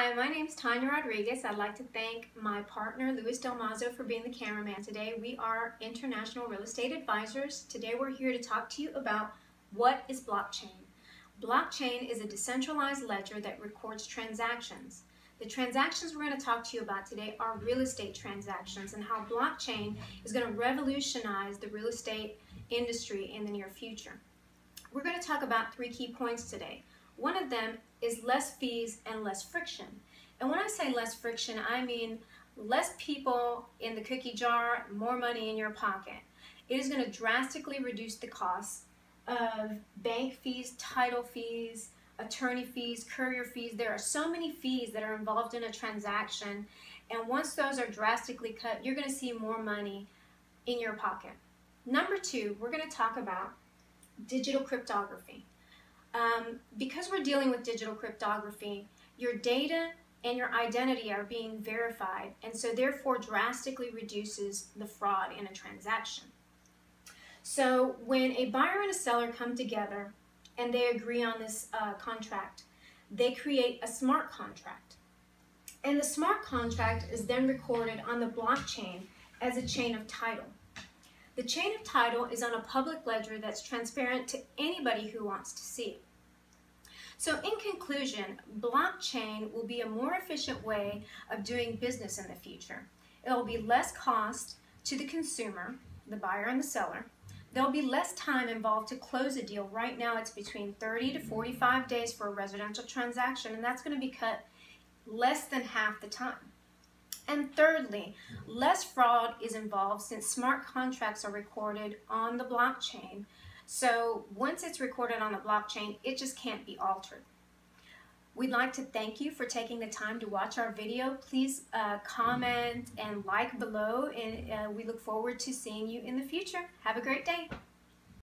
Hi, my name is Tanya Rodriguez. I'd like to thank my partner, Luis Del Mazo, for being the cameraman today. We are international real estate advisors. Today we're here to talk to you about what is blockchain. Blockchain is a decentralized ledger that records transactions. The transactions we're going to talk to you about today are real estate transactions and how blockchain is going to revolutionize the real estate industry in the near future. We're going to talk about three key points today. One of them is less fees and less friction. And when I say less friction, I mean less people in the cookie jar, more money in your pocket. It is going to drastically reduce the costs of bank fees, title fees, attorney fees, courier fees. There are so many fees that are involved in a transaction. And once those are drastically cut, you're going to see more money in your pocket. Number two, we're going to talk about digital cryptography. Um, because we're dealing with digital cryptography, your data and your identity are being verified, and so therefore drastically reduces the fraud in a transaction. So when a buyer and a seller come together and they agree on this uh, contract, they create a smart contract. And the smart contract is then recorded on the blockchain as a chain of title. The chain of title is on a public ledger that's transparent to anybody who wants to see it. So in conclusion, blockchain will be a more efficient way of doing business in the future. It will be less cost to the consumer, the buyer and the seller. There'll be less time involved to close a deal. Right now it's between 30 to 45 days for a residential transaction and that's going to be cut less than half the time. And thirdly, less fraud is involved since smart contracts are recorded on the blockchain. So once it's recorded on the blockchain, it just can't be altered. We'd like to thank you for taking the time to watch our video. Please uh, comment and like below, and uh, we look forward to seeing you in the future. Have a great day.